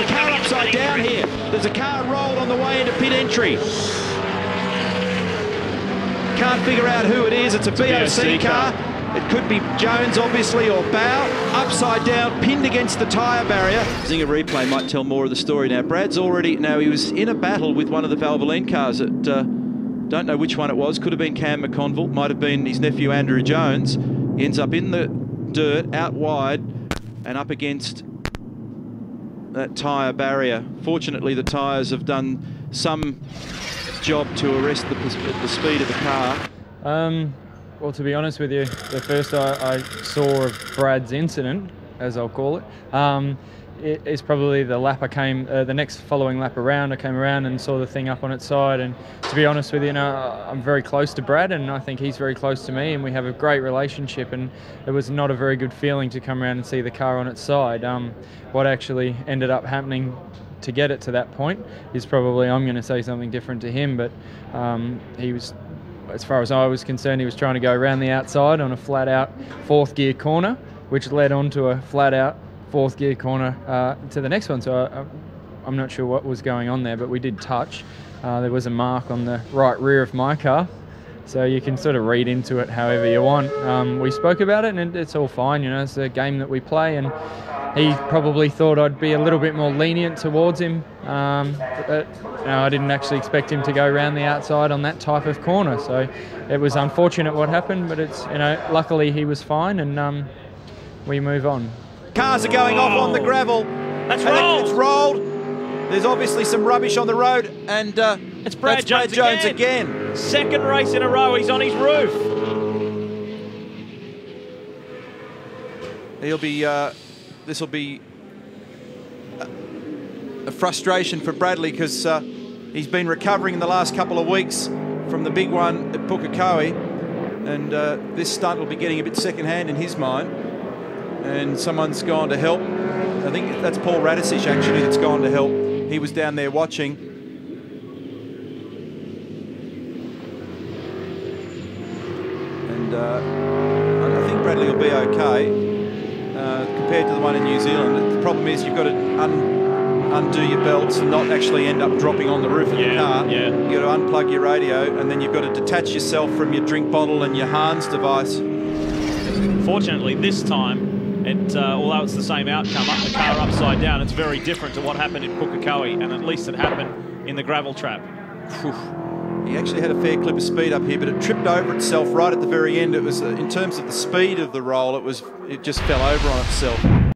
there's a car upside down here. There's a car rolled on the way into pit entry. Can't figure out who it is. It's a BOC car. It could be Jones, obviously, or Bowe. Upside down, pinned against the tyre barrier. Zinger replay might tell more of the story now. Brad's already, now he was in a battle with one of the Valvoline cars. At, uh, don't know which one it was. Could have been Cam McConville. Might have been his nephew Andrew Jones. He ends up in the dirt, out wide, and up against that tyre barrier. Fortunately, the tyres have done some job to arrest the, the speed of the car. Um, well, to be honest with you, the first I, I saw of Brad's incident, as I'll call it, um, it is probably the lap I came, uh, the next following lap around, I came around and saw the thing up on its side. And to be honest with you, you know, I'm very close to Brad and I think he's very close to me and we have a great relationship. And it was not a very good feeling to come around and see the car on its side. Um, what actually ended up happening to get it to that point is probably, I'm going to say something different to him, but um, he was as far as I was concerned, he was trying to go around the outside on a flat out fourth gear corner, which led on to a flat out fourth gear corner uh, to the next one. So I, am not sure what was going on there, but we did touch. Uh, there was a mark on the right rear of my car. So you can sort of read into it however you want. Um, we spoke about it and it's all fine, you know, it's a game that we play and he probably thought I'd be a little bit more lenient towards him. Um, but you know, I didn't actually expect him to go around the outside on that type of corner. So it was unfortunate what happened, but it's you know luckily he was fine and um, we move on. Cars are going off on the gravel. That's rolled. It's rolled. There's obviously some rubbish on the road, and uh, it's Brad, Jones, Brad Jones again. again. Second race in a row, he's on his roof. He'll be. Uh, this will be a frustration for Bradley because uh, he's been recovering in the last couple of weeks from the big one at Pukekohe, and uh, this stunt will be getting a bit second-hand in his mind. And someone's gone to help. I think that's Paul Radisich actually that's gone to help. He was down there watching. And uh, I think Bradley will be okay. Uh, compared to the one in New Zealand. The problem is you've got to un undo your belts and not actually end up dropping on the roof of yeah, the car. Yeah. You've got to unplug your radio and then you've got to detach yourself from your drink bottle and your Hans device. Fortunately, this time, it, uh, although it's the same outcome, up the car upside down, it's very different to what happened in Pukekohe, and at least it happened in the gravel trap. He actually had a fair clip of speed up here, but it tripped over itself right at the very end. It was, uh, in terms of the speed of the roll, it was, it just fell over on itself.